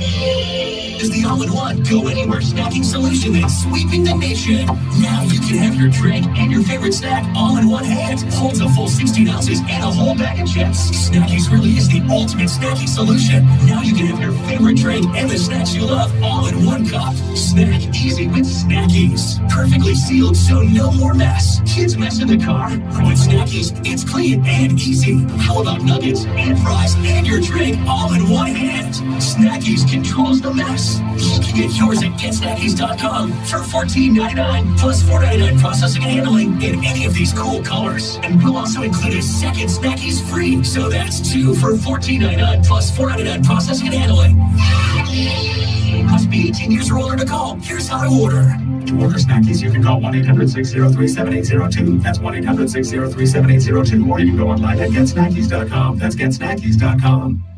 is the all-in-one go anywhere snacking solution that's sweeping the nation. Now you can have your drink and your favorite snack all in one hand. Holds a full 16 ounces and a whole bag of chips. Snackeez really is the ultimate snacking solution. Now you can have your and the snacks you love all in one cup. Snack easy with Snackeez. Perfectly sealed so no more mess. Kids mess in the car. With Snackeez, it's clean and easy. How about nuggets and fries and your drink all in one hand? Snackeez controls the mess. You can get yours at getsnackeez.com for $14.99 plus $4.99 processing and handling in any of these cool colors. And we'll also include a second Snackeez free. So that's two for $14.99 plus $4.99 processing and handling. Must be 18 years or older to call. Here's how to order. To order Snackeez, you can call 1-800-603-7802. That's 1-800-603-7802. Or you can go online at getsnackeez.com. That's getsnackeez.com.